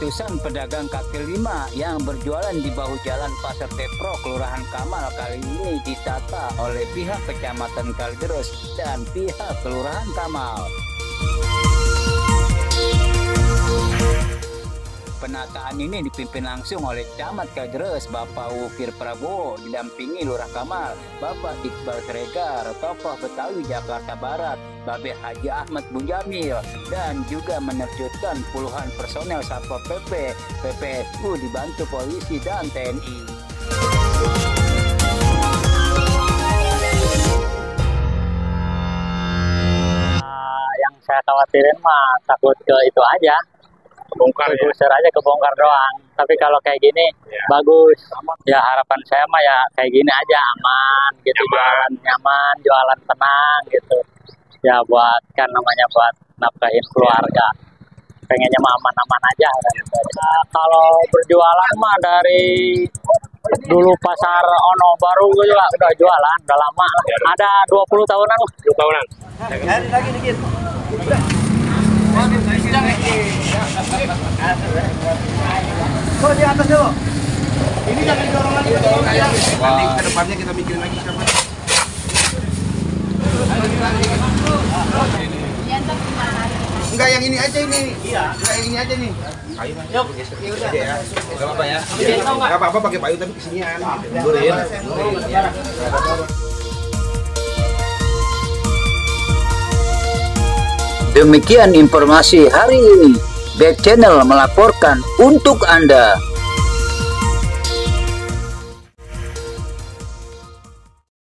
Ratusan pedagang kaki lima yang berjualan di bahu jalan Pasar Tepro, Kelurahan Kamal kali ini ditata oleh pihak Kecamatan Kalideres dan pihak Kelurahan Kamal. Penataan ini dipimpin langsung oleh Camat Kalideres Bapak Wukir Prabowo didampingi Lurah Kamal, Bapak Iqbal Sregar, tokoh Betawi Jakarta Barat, Babe Haji Ahmad Bunjamil, dan juga menerjunkan puluhan personel Satpol PP, PPSU dibantu polisi dan TNI. Nah, yang saya khawatirin mah takut ke itu aja bongkar ya. Busur aja kebongkar doang tapi kalau kayak gini Ya. bagus ya harapan saya mah ya kayak gini aja aman gitu Nyaman. jualan nyaman jualan tenang gitu ya buat kan namanya buat nafkahin keluarga pengennya mah aman-aman aja kan. Nah, kalau berjualan mah dari dulu pasar Ono baru gue juga udah jualan udah lama lah. Ya. ada 20 tahunan lah Dua tahunan. Oh di atas dulu. Ini jangan dorong lagi. Nanti ke depannya kita mikirin lagi siapa. Enggak yang ini aja ini. Iya. Enggak yang ini aja nih. Kayu. Yuk. Ya. Enggak apa-apa ya. Enggak apa-apa pakai payu tapi kesinian. Mundurin. Mundurin. Ya. Demikian informasi hari ini. Back Channel melaporkan untuk Anda.